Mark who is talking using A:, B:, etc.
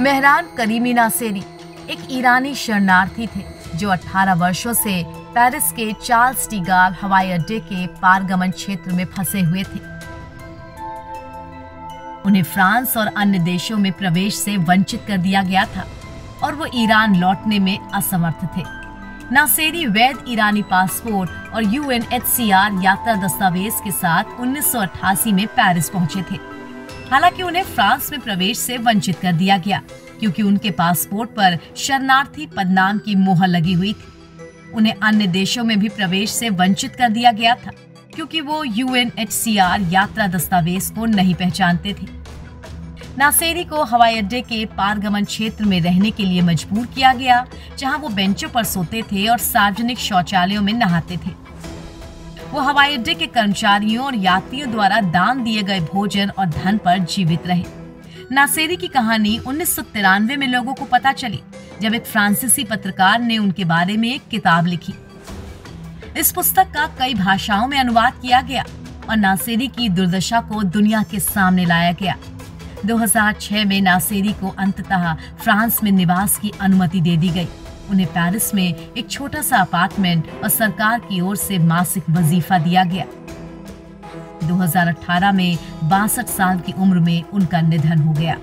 A: Mehran creamy Naseri एक ईरानी शरणार्थी थे, जो 18 वर्षों से पेरिस के चार्ल्स टीगाल हवाई अड्डे के पारगमन क्षेत्र में फंसे हुए थे। उन्हें फ्रांस और अन्य देशों में प्रवेश से वंचित कर दिया गया था और वो ईरान लौटने में असमर्थ थे। नासेरी वैध ईरानी पासपोर्ट और यूएनएचसीआर यात्रा दस्तावेज़ के साथ 1988 में पेरिस पहुँचे थे। हालाँकि उन्हें फ्रांस में प्रवेश से वंचित कर दिया गया, क्योंकि उनके पासपोर्ट पर शरणार्थी पदनाम की मोहर लगी हुई थी। उन्हें अन्य देशों में भी प्रवेश से वंचित कर दिया गया था, क्योंकि वो यूएनएचसीआर यात्रा दस्तावेज़ को नहीं पहचानते थे। नासेरी को हवाई अड्डे के पारगमन क्षेत्र में रहने के लिए मजबूर किया गया, जहाँ वो बेंचों पर सोते थे और सार्वजनिक शौचालयों में नहाते थे। वो हवाई अड्डे के कर्मचारियों और यात्रियों द्वारा दान दिए गए भोजन और धन पर जीवित रहे। नासेरी की कहानी उन्नीस सौ तिरानवे में लोगों को पता चली, जब एक फ्रांसीसी पत्रकार ने उनके बारे में एक किताब लिखी। इस पुस्तक का कई भाषाओं में अनुवाद किया गया और नासेरी की दुर्दशा को दुनिया के सामने लाया गया। 2006 में नासेरी को अंततः फ्रांस में निवास की अनुमति दे दी गई। उन्हें पेरिस में एक छोटा सा अपार्टमेंट और सरकार की ओर से मासिक वजीफा दिया गया। 2018 में बासठ साल की उम्र में उनका निधन हो गया।